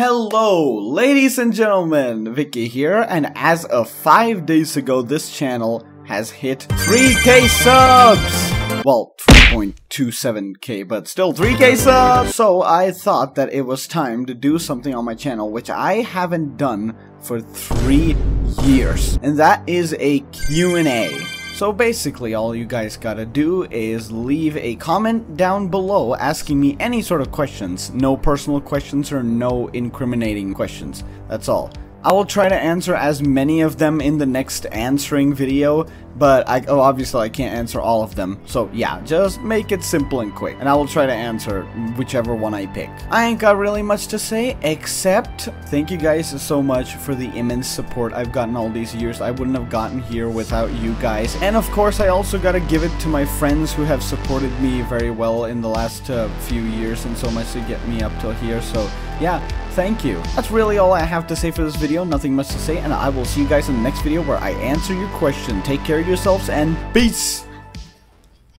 Hello, ladies and gentlemen, Viki here, and as of 5 days ago, this channel has hit 3k subs! Well, 3.27k, but still 3k subs! So I thought that it was time to do something on my channel, which I haven't done for 3 years, and that is a Q&A. So basically all you guys gotta do is leave a comment down below asking me any sort of questions. No personal questions or no incriminating questions. That's all. I will try to answer as many of them in the next answering video, but I oh, obviously I can't answer all of them. So yeah, just make it simple and quick, and I will try to answer whichever one I pick. I ain't got really much to say, except thank you guys so much for the immense support I've gotten all these years. I wouldn't have gotten here without you guys. And of course, I also gotta give it to my friends who have supported me very well in the last uh, few years and so much to get me up till here. So yeah, thank you. That's really all I have to say for this video, nothing much to say, and I will see you guys in the next video where I answer your question. Take care of yourselves, and peace!